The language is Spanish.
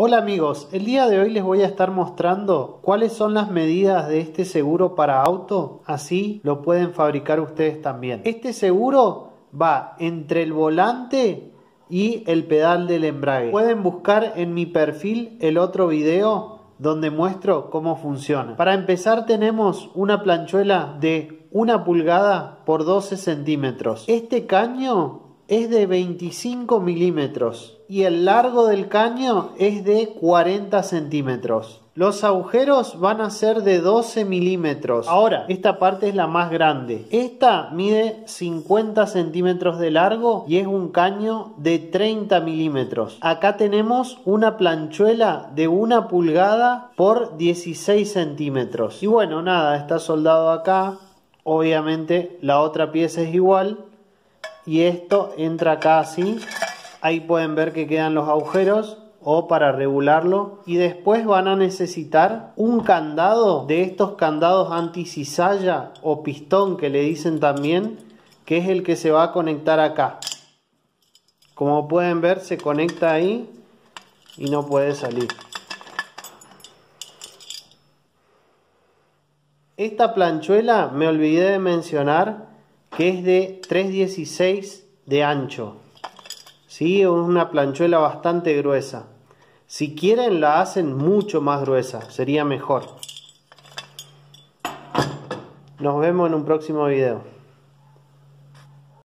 Hola amigos, el día de hoy les voy a estar mostrando cuáles son las medidas de este seguro para auto, así lo pueden fabricar ustedes también. Este seguro va entre el volante y el pedal del embrague. Pueden buscar en mi perfil el otro video donde muestro cómo funciona. Para empezar tenemos una planchuela de una pulgada por 12 centímetros. Este caño es de 25 milímetros y el largo del caño es de 40 centímetros. Los agujeros van a ser de 12 milímetros. Ahora, esta parte es la más grande. Esta mide 50 centímetros de largo y es un caño de 30 milímetros. Acá tenemos una planchuela de una pulgada por 16 centímetros. Y bueno, nada, está soldado acá. Obviamente la otra pieza es igual y esto entra acá así. Ahí pueden ver que quedan los agujeros o para regularlo. Y después van a necesitar un candado de estos candados anti cizalla o pistón que le dicen también que es el que se va a conectar acá. Como pueden ver se conecta ahí y no puede salir. Esta planchuela me olvidé de mencionar que es de 316 de ancho. ¿Sí? Es una planchuela bastante gruesa. Si quieren la hacen mucho más gruesa, sería mejor. Nos vemos en un próximo video.